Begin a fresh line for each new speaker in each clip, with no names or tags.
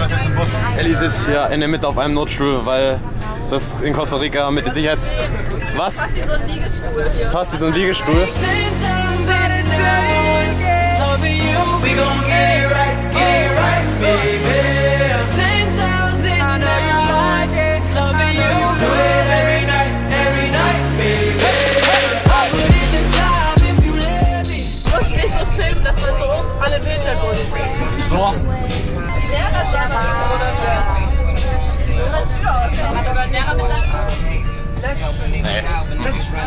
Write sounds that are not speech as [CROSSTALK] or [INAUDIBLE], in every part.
wir jetzt im Bus. Ellie sitzt hier in der Mitte auf einem Notstuhl, weil das in Costa Rica mit den Sicherheits... Was?
Fast wie so ein Liegestuhl hier.
Fast wie so ein Liegestuhl.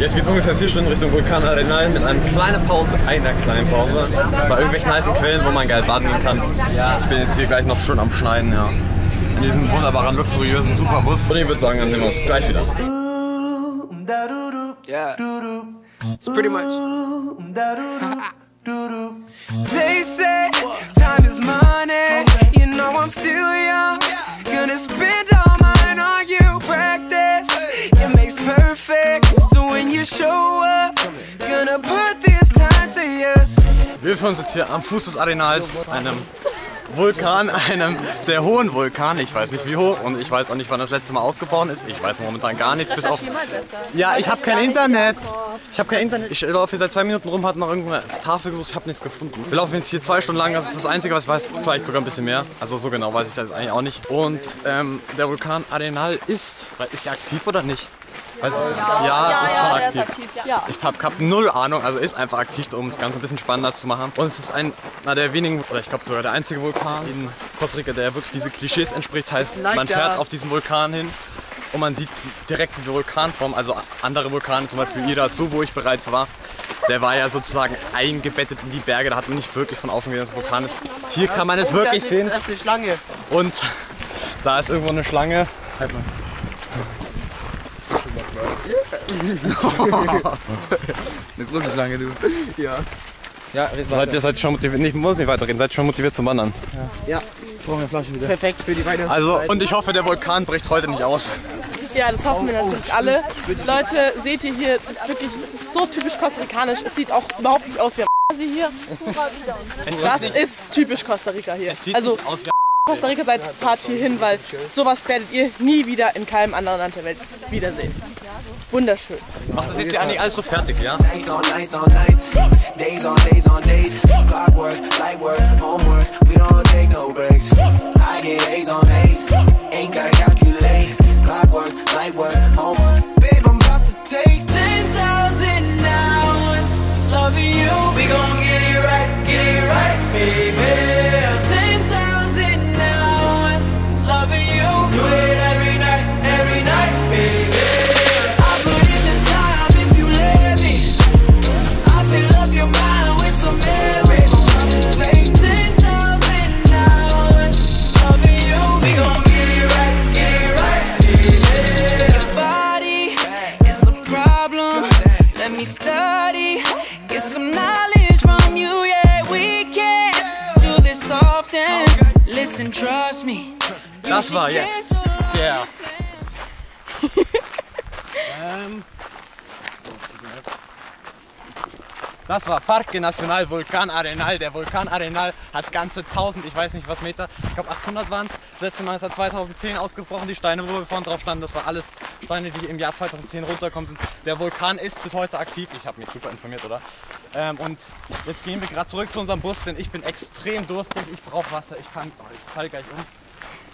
Jetzt geht es ungefähr vier Stunden Richtung Vulkan Arenal mit einer kleinen Pause, einer kleinen Pause, bei irgendwelchen heißen Quellen, wo man geil baden gehen kann. Ja. Ich bin jetzt hier gleich noch schon am Schneiden, ja. In diesem wunderbaren, luxuriösen Superbus. Und ich würde sagen, dann sehen wir uns gleich wieder.
Yeah. It's pretty much. [LAUGHS] they say time is money. You know I'm still young. Gonna spend all mine on you. Practice, it makes perfect. You show up, gonna put this time to use.
Wir befinden uns jetzt hier am Fuß des Arenals, einem Vulkan, einem sehr hohen Vulkan. Ich weiß nicht wie hoch und ich weiß auch nicht, wann das letzte Mal ausgebrochen ist. Ich weiß momentan gar nichts, bis auf. Ja, ich habe kein Internet. Ich habe kein Internet. Ich laufe hier seit zwei Minuten rum, hat nach irgendeiner Tafel gesucht, ich habe nichts gefunden. Wir laufen jetzt hier zwei Stunden lang, das ist das Einzige, was ich weiß. Vielleicht sogar ein bisschen mehr. Also so genau weiß ich das eigentlich auch nicht. Und ähm, der Vulkan Arenal ist, ist der aktiv oder nicht? Also, ja,
Ja,
ist
ja,
schon
der ist
aktiv.
aktiv, ja.
Ich habe hab null Ahnung, also ist einfach aktiv, um das Ganze ein bisschen spannender zu machen. Und es ist einer der wenigen, oder ich glaube sogar der einzige Vulkan in Costa Rica, der wirklich diese Klischees entspricht. Das heißt, man fährt auf diesen Vulkan hin und man sieht direkt diese Vulkanform. Also andere Vulkane, zum Beispiel Irasu, wo ich bereits war, der war ja sozusagen eingebettet in die Berge. Da hat man nicht wirklich von außen gesehen, dass es ein Vulkan ist. Hier kann man es wirklich sehen.
Das ist eine Schlange.
Und [LAUGHS] da ist irgendwo eine Schlange. Halt mal. [LAUGHS]
Eine große Schlange, du. Ja. Ja,
Seid ihr, seid schon motiviert? Nicht, muss nicht weiterreden. Seid ihr schon motiviert zum Wandern?
ja. Brauchen wir Flasche wieder. Perfekt für die Weine.
Also, und ich hoffe, der Vulkan bricht heute nicht aus.
Ja, das hoffen wir natürlich alle. Leute, seht ihr hier, das ist wirklich, es ist so typisch kostarikanisch. Es sieht auch überhaupt nicht aus wie [LAUGHS] sie hier. Das ist typisch Costa Rica hier.
sieht
Also [LAUGHS] Costa Rica seid fahrt hier hin, weil sowas werdet ihr nie wieder in keinem anderen Land der Welt wiedersehen. Wunderschön.
Macht das jetzt hier eigentlich alles so fertig, ja?
Nights on nights on nights, days on days on days. Clockwork, light work, homework, we don't take no breaks. I get A's on A's, ain't gotta calculate. Clockwork, light work, homework. Babe, I'm about to take 10,000 hours loving you. We gon' get it right, get it right, baby.
Das war jetzt der. ähm, das war Parque Nacional Vulkan Arenal. Der Vulkan Arenal hat ganze 1000, ich weiß nicht was Meter, ich glaube 800 waren es. Das letzte Mal ist er 2010 ausgebrochen. Die Steine, wo wir vorhin drauf standen, das war alles Steine, die im Jahr 2010 runtergekommen sind. Der Vulkan ist bis heute aktiv. Ich habe mich super informiert, oder? Ähm, und jetzt gehen wir gerade zurück zu unserem Bus, denn ich bin extrem durstig. Ich brauche Wasser. Ich kann, oh, ich fall gleich um.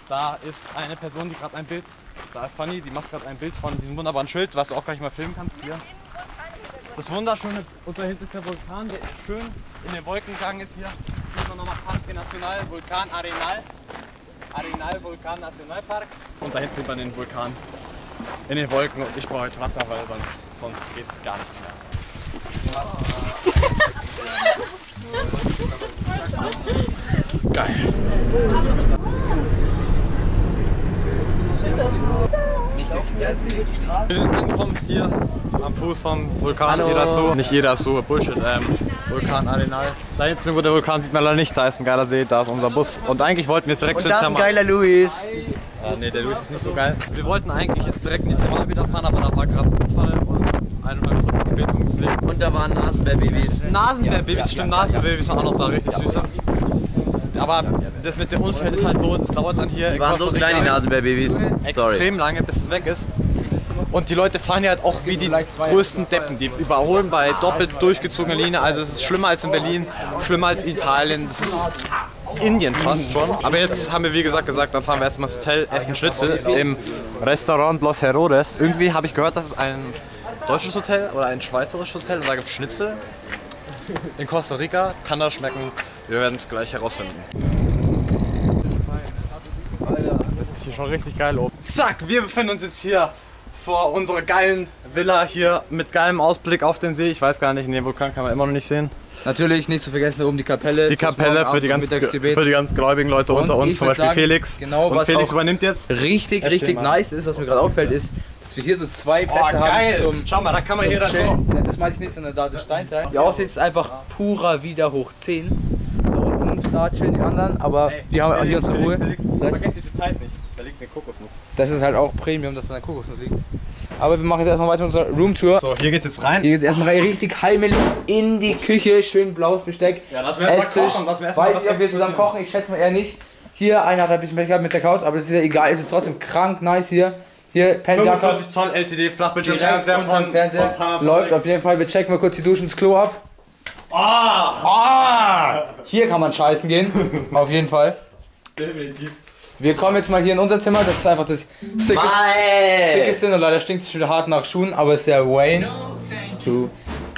Da ist eine Person, die gerade ein Bild, da ist Fanny, die macht gerade ein Bild von diesem wunderbaren Schild, was du auch gleich mal filmen kannst hier. Das wunderschöne, und da hinten ist der Vulkan, der schön in den Wolken gegangen ist hier. Hier ist noch nochmal Parque Nacional, Vulkan Arenal. Arenal Vulkan Nationalpark. Und da hinten sieht man den Vulkan in den Wolken und ich brauche heute Wasser, weil sonst, sonst geht gar nichts mehr. [LAUGHS] Geil. Wir sind jetzt angekommen hier am Fuß vom Vulkan Irasu. Nicht Irasu, Bullshit. Ähm, Vulkan Arenal. Da hinten, wo der Vulkan sieht man leider nicht. Da ist ein geiler See, da ist unser Bus. Und eigentlich wollten wir jetzt direkt zu den Thermal.
geiler Luis.
Ah, nee, der Luis ist nicht so geil. Wir wollten eigentlich jetzt direkt in die Thermal wieder fahren, aber da war gerade ein Unfall und es hat eineinhalb Stunden Verspätung. Deswegen
Und da waren Nasenbärbabys.
Nasenbärbabys, stimmt, Nasenbärbabys waren auch noch da, richtig süße. Aber das mit den Unfällen ist halt so, das dauert dann hier in
Waren so klein die Nasenbär-Babys.
Extrem lange, bis es weg ist. Und die Leute fahren ja halt auch wie die größten Deppen. Die überholen bei doppelt durchgezogener Linie. Also es ist schlimmer als in Berlin, schlimmer als in Italien. Das ist Indien fast schon. Aber jetzt haben wir wie gesagt gesagt, dann fahren wir erstmal ins Hotel, essen Schnitzel im Restaurant Los Herodes. Irgendwie habe ich gehört, das ist ein deutsches Hotel oder ein schweizerisches Hotel und da gibt es Schnitzel. In Costa Rica kann das schmecken. Wir werden es gleich herausfinden. Das ist hier schon richtig geil oben. Zack, wir befinden uns jetzt hier vor unserer geilen Villa hier mit geilem Ausblick auf den See. Ich weiß gar nicht, den Vulkan kann man immer noch nicht sehen.
Natürlich nicht zu vergessen, da oben die Kapelle.
Die Kapelle für die, ganz, für die ganz gläubigen Leute
Und
unter uns, zum Beispiel
sagen,
Felix.
genau,
und
was
Felix
auch-
übernimmt jetzt.
Richtig,
Erzähl
richtig
mal.
nice ist, was mir gerade auffällt, ist, dass wir hier so zwei
Oh,
Plätze haben
geil!
zum
Schau mal, da kann man hier dann so.
Ja, Das meine ich nicht, sondern da das Steinteil. Die Aussicht ist einfach purer wieder hoch 10. Da unten, da chillen die anderen, aber wir haben hier unsere Ruhe.
Felix, vergiss die Details nicht. Kokosnuss.
Das ist halt auch Premium, dass da eine Kokosnuss liegt. Aber wir machen jetzt erstmal weiter unsere Roomtour.
So, hier geht's jetzt rein.
Hier geht's erstmal rein, richtig heimelig in die Küche, schön blaues Besteck.
Ja, lass mir erst mal
Esstisch.
kochen, lass mir erst
Weiß nicht, ob wir zusammen kochen, ich schätze mal eher nicht. Hier, einer hat ein bisschen Pech gehabt mit der Couch, aber das ist ja egal, es ist trotzdem krank nice hier. Hier, Pennjacke
45 Zoll LCD Flachbildschirm Fernseher von,
Fernseher.
von.
Läuft auf jeden Fall, wir checken mal kurz die Duschen, das Klo ab.
Ah! Ah!
Hier kann man scheißen gehen, auf jeden Fall.
Definitiv.
Wir kommen jetzt mal hier in unser Zimmer, das ist einfach das sickeste, sickeste und leider stinkt es schon hart nach Schuhen, aber es ist ja Wayne. Du.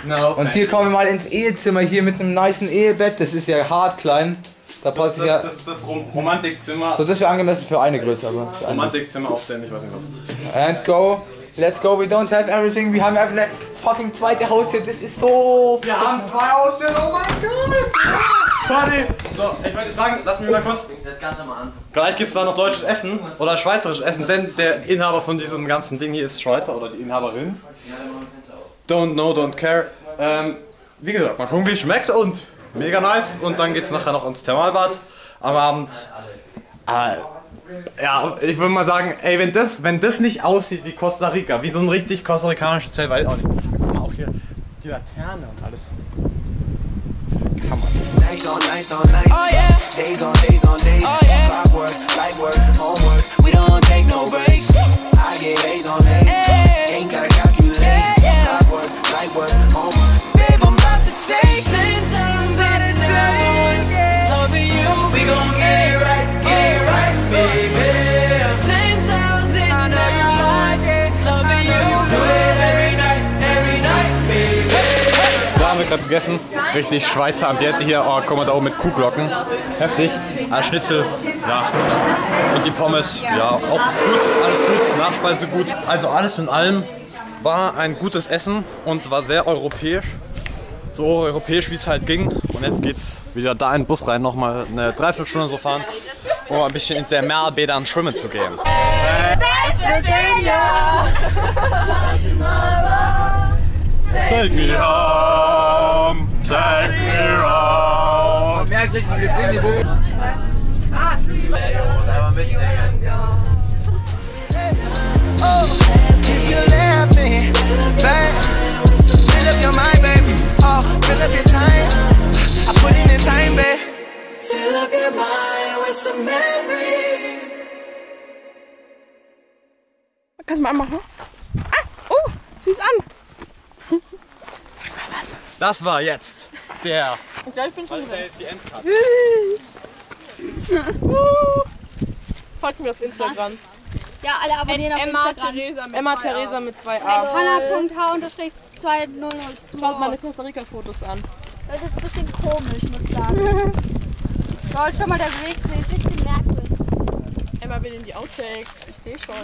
No,
Und hier kommen wir mal ins Ehezimmer, hier mit einem niceen Ehebett, das ist ja hart klein. Da
das,
passt
das,
ja.
das ist das Rom Romantikzimmer.
So, das wäre angemessen für eine Größe, aber.
Romantikzimmer auf dem, ich weiß nicht was.
And go. Let's go. We don't have everything. Wir haben einfach eine fucking zweite Haustür. Das ist so.
Wir haben zwei Haustüren, oh mein Gott! Party! So, ich würde sagen, lass mich mal kurz.
Das Ganze mal an.
Gleich gibt es da noch deutsches Essen oder schweizerisches Essen, denn der Inhaber von diesem ganzen Ding hier ist Schweizer oder die Inhaberin. Don't know, don't care. Ähm, wie gesagt, mal gucken, wie es schmeckt und mega nice. Und dann geht's nachher noch ins Thermalbad am Abend. Äh, ja, ich würde mal sagen, ey, wenn das, wenn das nicht aussieht wie Costa Rica, wie so ein richtig kostarikanisches Hotel, weiß ich auch nicht. Guck mal, auch hier die Laterne und alles. Hammer.
Nights on nights on nights. Oh yeah. Days on days on days. Oh yeah. Clockwork, light work, homework. We don't take no breaks. I get A's on A's.
Gerade gegessen. Richtig Schweizer Ambiente hier. Oh, guck mal da oben mit Kuhglocken. Heftig. Ah, Schnitzel, ja. Und die Pommes, ja, auch gut. Alles gut. Nachspeise gut. Also alles in allem war ein gutes Essen und war sehr europäisch. So europäisch, wie es halt ging. Und jetzt geht's wieder da in den Bus rein, nochmal eine Dreiviertelstunde so fahren, um ein bisschen in der Meerbädern schwimmen zu gehen. [LAUGHS] Take me home, take me home.
Merklich, wir sehen die Wohnung.
If you let me, babe, fill up your mind, baby. Oh, fill up your time. I put in the time, babe. Fill up your mind with some memories.
Kannst du mal anmachen? Ah, oh, sieh's an.
Das war jetzt der.
Ich glaube, ich bin schon drin.
Die Endkarte. [LAUGHS]
Folgt mir auf Instagram.
Ja, alle abonnieren auf
Emma
Instagram.
Theresa mit Emma Theresa mit zwei A.
Hannah.h-2002.
Schaut meine Costa Rica Fotos an.
Das ist ein bisschen komisch, muss ich sagen. [LAUGHS] Lol, schau mal, der bewegt sich. Ein bisschen merkwürdig.
Emma will in die Outtakes. Ich sehe schon.